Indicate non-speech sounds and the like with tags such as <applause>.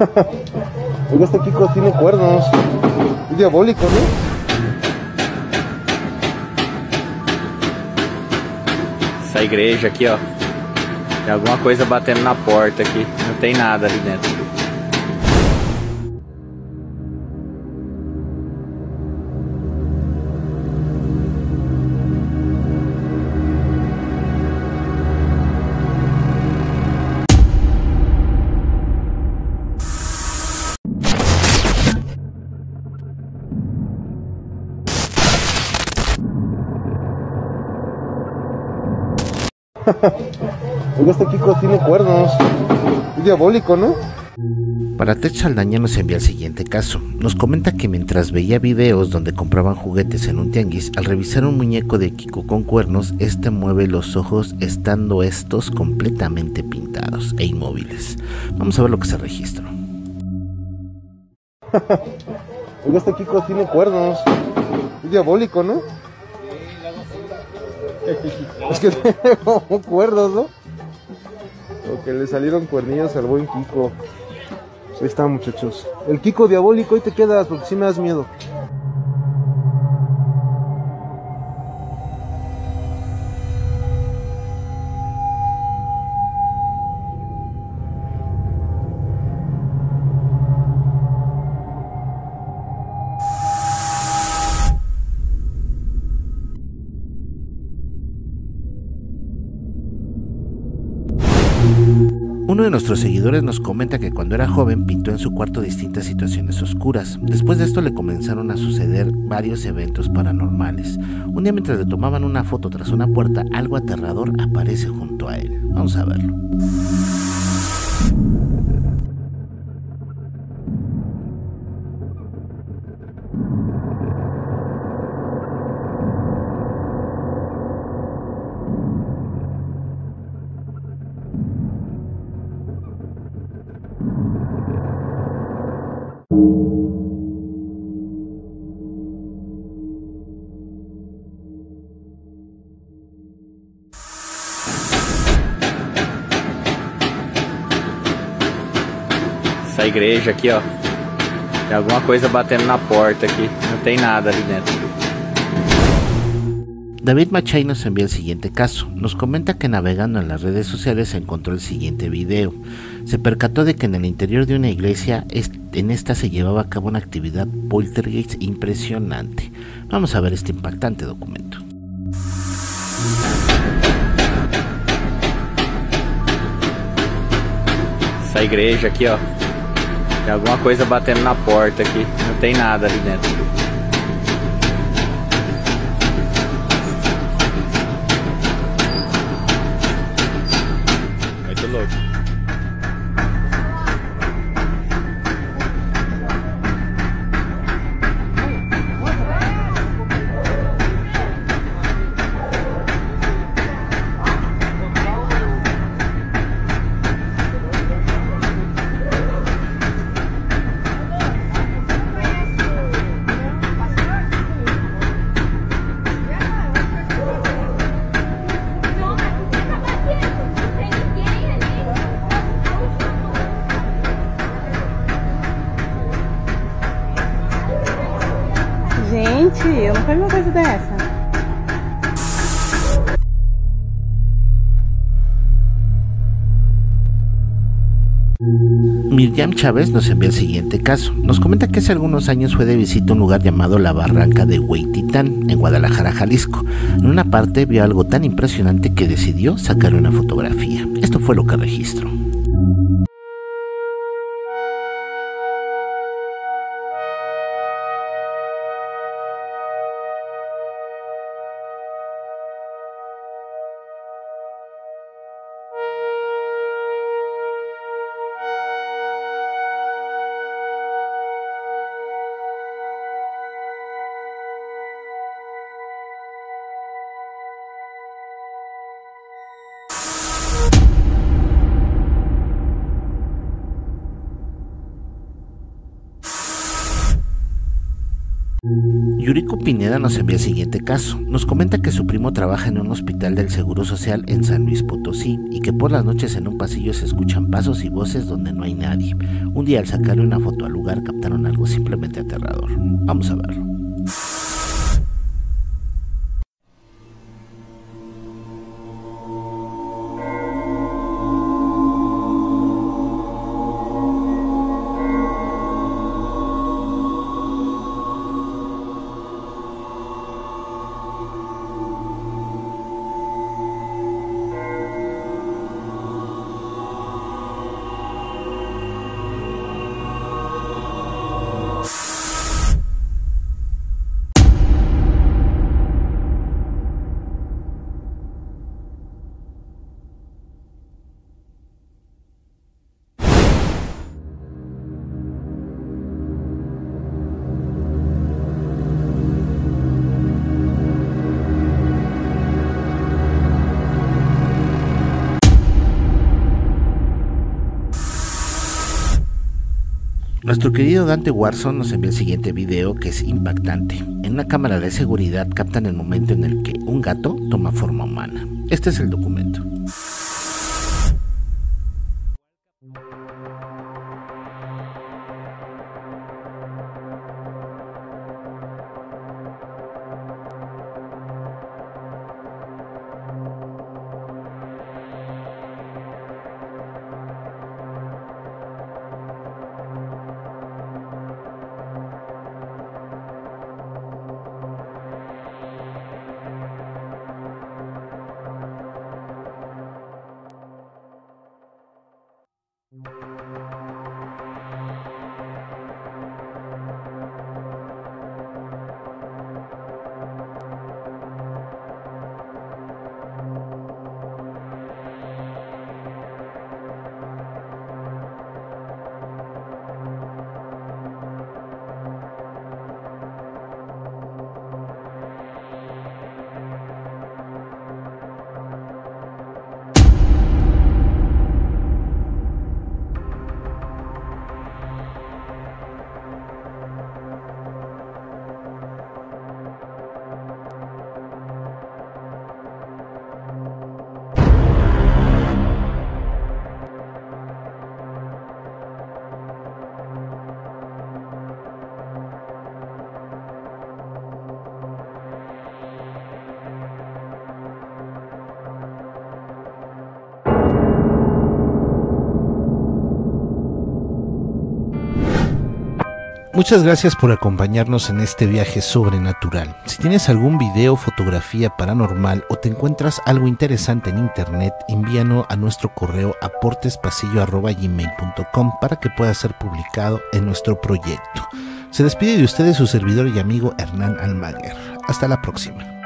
<laughs> Oiga, este Kiko tiene cuernos. Es diabólico, ¿no? Essa igreja aqui, ó. Tem alguma coisa batendo na porta aqui. Não tem nada ali dentro. <laughs> Oiga, este Kiko tiene cuernos. Es diabólico, ¿no? Para Ted Saldaña nos envía el siguiente caso. Nos comenta que mientras veía videos donde compraban juguetes en un tianguis, al revisar un muñeco de Kiko con cuernos, este mueve los ojos estando estos completamente pintados e inmóviles. Vamos a ver lo que se registró. <laughs> Oiga, este Kiko tiene cuernos. Es diabólico, ¿no? Es que tiene como cuernos, ¿no? O que le salieron cuernillas al buen Kiko. Ahí está, muchachos. El Kiko diabólico, ahí te quedas porque sí me das miedo. Uno de nuestros seguidores nos comenta que cuando era joven pintó en su cuarto distintas situaciones oscuras. Después de esto le comenzaron a suceder varios eventos paranormales. Un día mientras le tomaban una foto tras una puerta, algo aterrador aparece junto a él. Vamos a verlo. Essa igreja aqui, ó. Tem alguma coisa batendo na porta aqui. Não tem nada ali dentro. David Machay nos envía el siguiente caso. Nos comenta que navegando en las redes sociales encontró el siguiente video. Se percató de que en el interior de una iglesia, en esta se llevaba a cabo una actividad poltergeist impresionante. Vamos a ver este impactante documento. Essa igreja aqui, ó. Tem alguma coisa batendo na porta aqui. Não tem nada ali dentro. Muito louco. Não. Miriam Chávez nos envía el siguiente caso. Nos comenta que hace algunos años fue de visita a un lugar llamado la Barranca de Hueytitán, en Guadalajara, Jalisco. En una parte vio algo tan impresionante que decidió sacar una fotografía. Esto fue lo que registró. Yuriko Pineda nos envía el siguiente caso. Nos comenta que su primo trabaja en un hospital del Seguro Social en San Luis Potosí y que por las noches en un pasillo se escuchan pasos y voces donde no hay nadie. Un día al sacarle una foto al lugar captaron algo simplemente aterrador. Vamos a verlo. Nuestro querido Dante Warson nos envía el siguiente video que es impactante. En una cámara de seguridad captan el momento en el que un gato toma forma humana. Este es el documento. Muchas gracias por acompañarnos en este viaje sobrenatural. Si tienes algún video, fotografía paranormal o te encuentras algo interesante en internet, envíanos a nuestro correo aportespasillo.gmail.com para que pueda ser publicado en nuestro proyecto. Se despide de ustedes su servidor y amigo Hernán Almaguer. Hasta la próxima.